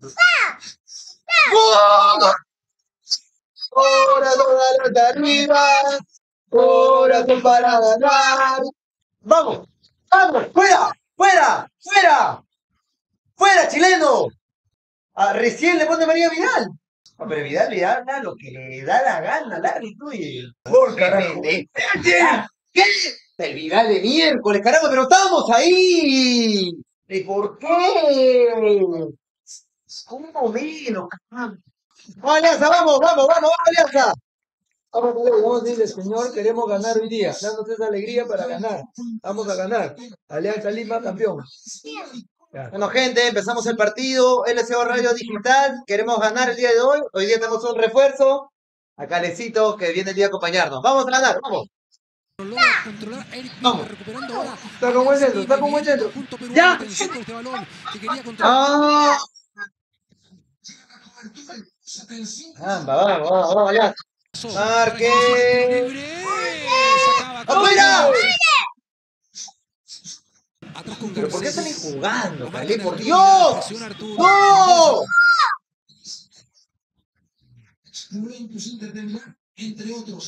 ¡Gol! Corazón a la arriba, corazón para ganar. ¡Vamos! ¡Vamos! ¡Fuera! ¡Fuera! ¡Fuera! ¡Fuera, chileno! Ah, recién le pone María Vidal. Ah, pero Vidal le da lo que le da la gana al árbitro y gol, carajo. ¿Qué? El Vidal de miércoles, carajo, pero estábamos ahí. ¿Y por qué? ¿Cómo menos, carajo? Vamos, Alianza, vamos, vamos, vamos, vamos, Alianza. Vamos, vamos a decirle, Señor, queremos ganar hoy día. Danos esa alegría para ganar. Vamos a ganar. Alianza Lima, campeón. Bueno, gente, empezamos el partido. LCO Radio Digital. Queremos ganar el día de hoy. Hoy día tenemos un refuerzo. A Calecito, que viene el día a acompañarnos. Vamos a ganar, vamos. Controlar Eric Vamos. recuperando ahora. Está con buen centro, está con buen centro. ¡Ya! este balón, que quería controlar. ¡Ah! Vamos, vamos, vamos, vamos, Alianza. Marque. ¡Afuera! ¿Pero por qué están jugando, Calé? ¡Por Dios! presiona Arturo. ¡No!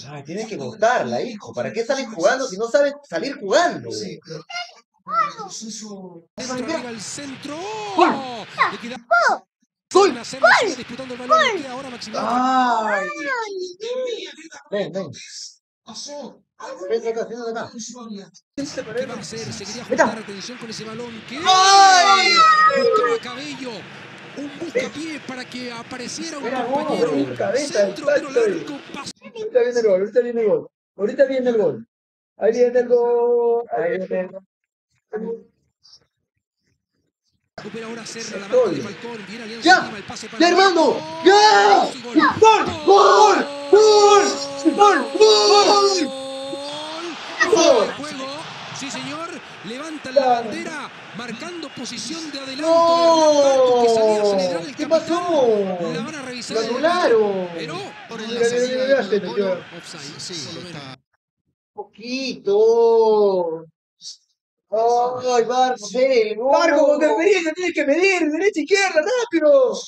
Ay, tienes que botarla, hijo. ¿Para qué salen jugando si no saben salir jugando? Centro. ¡Gol! ¡Gol! Maximiliano. ¡Ay! Ven, ven. Ven acá, ven acá. ¿Qué va a hacer? Se quería Mira. ajustar atención con ese balón. ¿Qué? ¡Ay! Buscaba Cabello. Un buscapié para que apareciera un Era compañero. gol, cabeza, Centro, tiro largo. Ahorita viene el gol, ahorita viene el gol. Ahorita viene el gol. Ahí viene el gol. Ahí viene el gol. Recupera ahora la Gol. marca de Falcón. Viene Alianza ¡Ya! Lima, el. Gol. ¡Gol! ¡Gol! ¡Gol! ¡Gol! ¡Gol! Sí, señor. Levantan la bandera, marcando posición de adelanto. que salía a el ¿Qué pasó? La van a revisar. Lo el anularon. Pero Por metió. offside. Sí, está. Poquito. Ay, Barcel. Marco, con tu experiencia tienes que medir, derecha, izquierda, rápido.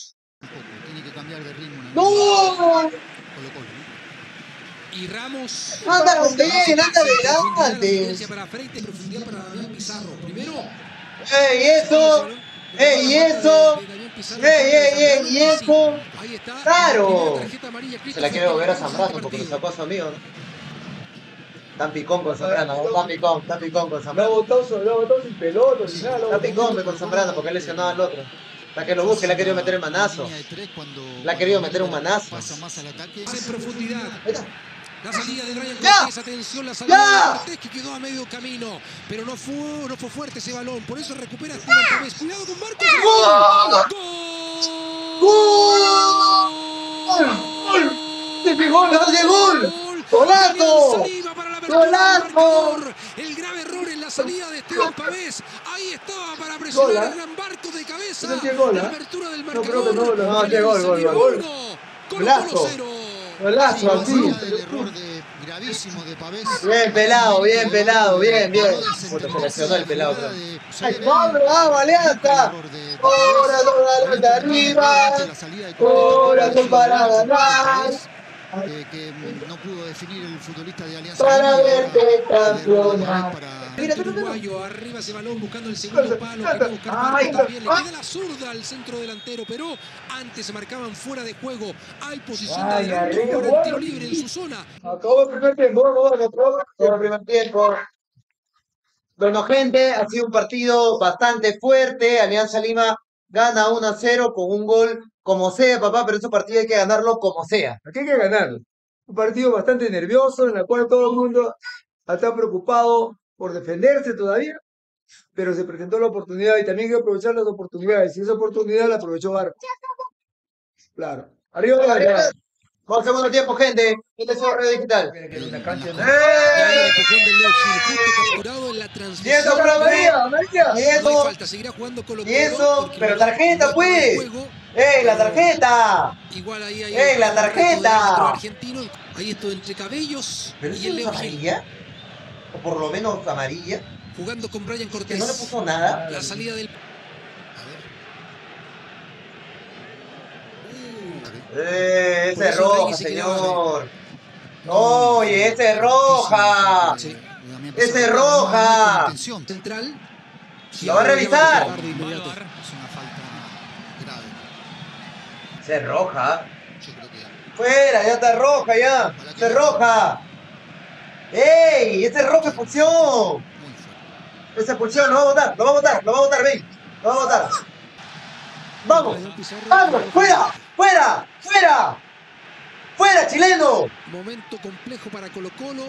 Tiene que cambiar de ritmo. ¡No! Colo-Colo, ¿no? Y Ramos. Anda con bien, anda adelante. para frente, profundidad para Damián Pizarro. Primero. ¡Ey, eso! ¡Ey, y eso! ¡Ey, ey, ey, y eso! Ahí está. ¡Claro! Se la quiere volver a Zambrano porque lo sacó a su amigo, ¿no? Tan picón con Zambrano, ¿no? Tan picón, tan picón con ha Zambrano. lo ha botado sin pelota, sin nada. ha Tan picón con Zambrano porque él lesionó al otro. Para que lo busque, le ha querido meter el manazo. Le ha querido meter un manazo. Pasa más al ataque. En profundidad. La salida de Brian ¡Ya! Cortés, atención, la salida ¡Ya! de Cortés que quedó a medio camino, pero no fue, no fue fuerte ese balón, por eso recupera Esteban Pavés. Cuidado con Marcos. ¡Gol! ¡Gol! ¡Gol! ¡Se gol! ¡Golazo! ¡Golazo! El grave error en la salida de Esteban Pavés. Ahí estaba para presionar el gran barco de cabeza. Golazo. Golazo, así. allá del error de, gravísimo de Pavés. Bien pelado, bien pelado, bien, bien. Puta, se lesionó el pelado, ¡Ay, Pablo, vamos, Alianza! ¡Corazón para ganar! Que, que no pudo definir el futbolista de Alianza Para verte de campeona. Para- Mira, El uruguayo arriba ese balón buscando el segundo palo. buscar Ay, también. Le ah. queda la zurda al centro delantero, pero antes se marcaban fuera de juego. Hay posición de Ay, adelanto ay, por el tiro libre en su zona. Acabó el primer tiempo. Por el primer tiempo. Bueno, gente, ha sido un partido bastante fuerte. Alianza Lima gana 1 a 0 con un gol como sea, papá, pero ese partido hay que ganarlo como sea. Aquí hay que ganarlo. Un partido bastante nervioso en el cual todo el mundo está preocupado por defenderse todavía, pero se presentó la oportunidad y también hay que aprovechar las oportunidades. Y esa oportunidad la aprovechó Barco. Claro. Arriba, Arriba. Al segundo tiempo, gente. Este es Radio Digital. Y eso, María. María. Y eso. Y eso, pero tarjeta, pues. ¡Ey, la tarjeta! Igual ahí hay ¡Ey, la tarjeta! argentino. Ahí esto entre cabellos ¿Pero y el amarilla? O por lo menos amarilla. jugando con Brian Que no le Cortés. puso nada. La salida del A ver. Eh, ese es eso roja, señor. Oye, ese es roja. ¡Ese Pizarro, roja! Central. Lo va a revisar. Inmediato. Es es roja. Fuera, ya está roja ya. Ese es roja. ¡Ey! Ese es roja expulsión. Esa expulsión lo va a votar, lo va a votar, lo va a votar, ven. Lo va a votar. Vamos, vamos, fuera, fuera, fuera. Fuera, chileno. Momento complejo para Colo Colo.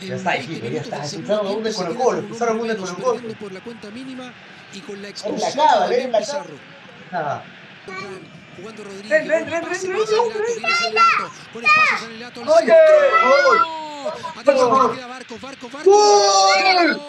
Ya está, hijo, ya está. Expulsaron a uno de Colo Colo, expulsaron a uno de Colo Colo. por la cuenta mínima y con la la de Pizarro. Jugando Rodríguez. Ven, ven, ven, ven, Oye, gol. Atención, queda Barcos, Barcos, Barcos. ¡Gol!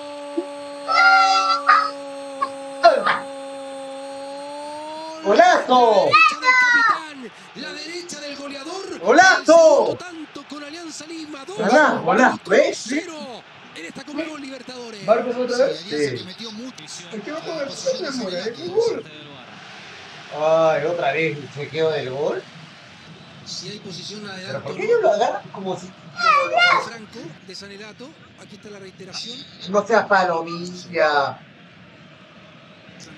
¡Golazo! La derecha del capitán, la derecha del goleador. ¡Golazo! El segundo tanto con Alianza Lima. Dos Ganá, golazo, Colo ¿ves? en esta Conmebol Libertadores. Marcos otra vez. Sí. ¿Por qué va a. Ay, otra vez el chequeo del gol. Si hay posición Pero adelante. ¿por qué ellos lo agarran como si Franco de Sanelato. Aquí está la reiteración. no sea palomilla?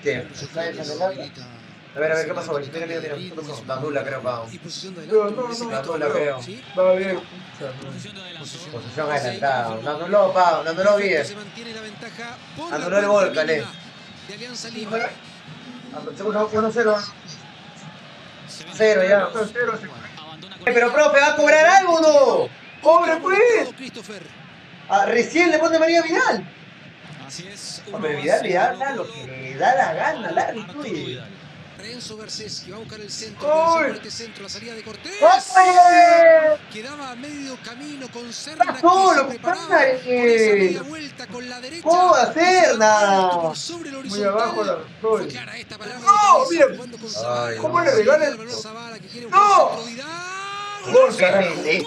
¿Qué? A ver, a ver, ¿qué pasó? Mira, mira, mira, ¿qué pasó? La nula, creo, No, la. Sí. Va bien. Posición adelantada. La anuló, pa, la anuló bien. Anuló el gol, Calé. mínima De Alianza Lima. Segundo, 1-0. Cero ya. Eh, Pero, profe, ¿va a cobrar algo no? ¡Pobre pues! Ah, recién le pone María Vidal. Así es. Hombre, Vidal le habla lo que le da la gana al árbitro. Renzo Garcés que va a buscar el centro. Por este centro. La salida de Cortés. ¡Oye! Quedaba a medio camino con Serna ¡Está que solo, se preparaba compadre! por esa media vuelta con la derecha. ¡Joda, Serna! Por sobre el Muy horizontal. abajo la Fue gol. clara esta palabra. ¡No! Mira. con Zavala. ¿Cómo le regala El? Zavala, que quiere ¡No! Vidal. Gol, carajo. ¿Qué?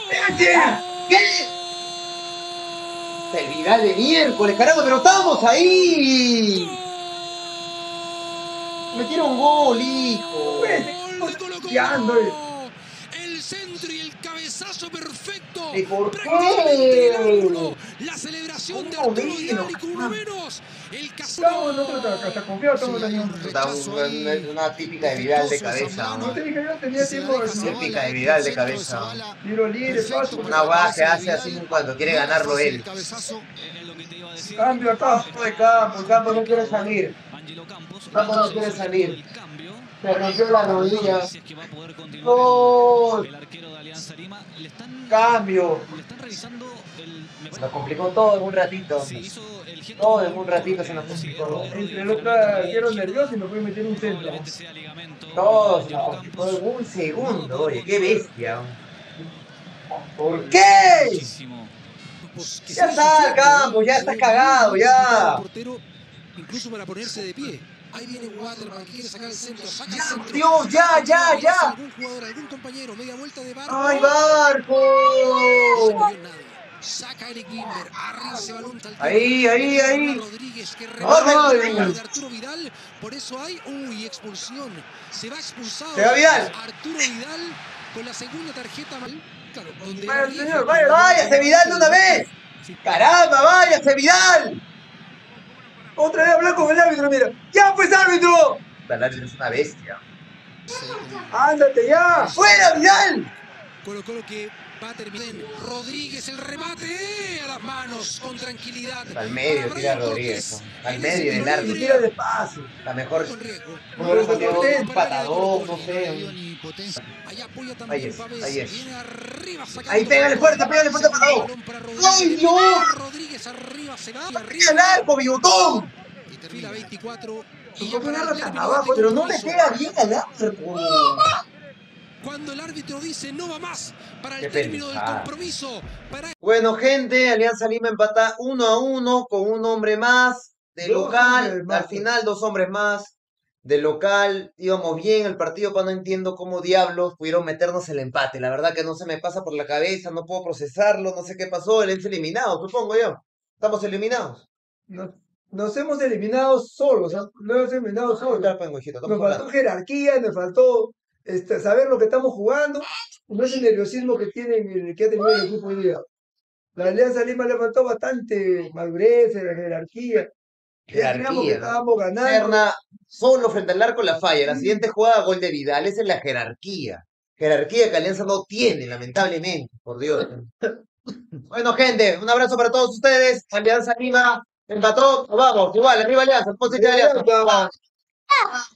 El Vidal de miércoles, carajo, pero estamos ahí. Metieron gol, hijo. Gol de Colo Colo. Fiando, eh. El centro y el cabezazo perfecto. ¿Y por qué? Prácticamente en el ángulo. La celebración de Arturo Vidal y con uno ah. menos. El Estamos casino. nosotros hasta confiados estamos. Puta, una, típica de Vidal de cabeza. No ¿no? te dije yo, tenía tiempo de Típica de Vidal de cabeza. tiro libre, paso. Una guada que hace así cuando quiere ganarlo él. Que decir. Cambio acá. de campo, el campo no quiere salir. Campos no quiere salir. Se rompió la rodilla. Que Gol. El, arquero de Alianza Lima. Le están, Cambio. le están revisando el. Me Se nos complicó todo en un ratito. se hizo el Todo en un ratito se nos complicó. Entre el otro izquierda. nervioso y me fui a meter un centro. Todo se nos complicó en un segundo. Oye, qué bestia. ¿Por qué? Ya está, Campos, ya está cagado, ya. Incluso para ponerse de pie. Ahí viene Waterman quiere sacar el centro. Saca el centro. Dios, ya, ya, ya. Algún jugador, algún compañero, media vuelta de barco. ¡Ay, barco! Saca Eric Gimber, arriba ese balón tal Ahí, ahí, ahí. Rodríguez que remata de Arturo Vidal, por eso hay, uy, expulsión. Se va expulsado. Se va Vidal. Arturo Vidal con la segunda tarjeta mal. Claro, donde Vaya, señor, vaya, ¡Váyase Vidal de una vez! ¡Caramba, váyase Vidal! Otra vez hablar con el árbitro, mira. ¡Ya pues árbitro! El árbitro es una bestia. ¡Ándate ya! ¡Fuera Vidal! Colo Colo que va a terminar. Rodríguez el remate a las manos con tranquilidad. Al medio tira Rodríguez. ¿no? Al medio del árbitro. Tira despacio. La mejor. Un patadón, no sé. Allá apoya Ahí también es, ahí. Viene arriba Ahí, pégale fuerte, pégale fuerte, para ¡Ay, Rodríguez. Dios! Rodríguez arriba se va. y ¡Mira Arriba. el arco, bigotón! Y Fila termina. 24. Y ¿Por ya qué para no el agarra término abajo? de Pero no le pega bien al arco. Cuando el árbitro dice no va más para el término del compromiso. Para Bueno, gente, Alianza Lima empata uno a uno con un hombre más. De Dos local, más. al final dos hombres más. De local, íbamos bien el partido, pero no entiendo cómo diablos pudieron meternos el empate. La verdad que no se me pasa por la cabeza, no puedo procesarlo, no sé qué pasó. El Enfe eliminado, supongo yo. Estamos eliminados. Nos, nos hemos eliminado solos, ¿ah? Nos hemos eliminado solos. Claro, pues, Nos faltó jerarquía, nos faltó este, saber lo que estamos jugando, no es el nerviosismo que tiene el, que ha tenido el equipo hoy día. La Alianza Lima le faltó bastante madurez, jerarquía. Ya creíamos que Jerarquía, ¿no? estábamos ganando. Serna solo frente al arco la falla. La siguiente jugada, gol de Vidal. Esa es la jerarquía. Jerarquía que Alianza no tiene, lamentablemente. Por Dios. Bueno, gente, un abrazo para todos ustedes. Alianza Lima empató. Vamos, igual, arriba Alianza. Positiva Alianza. Alianza. Vamos.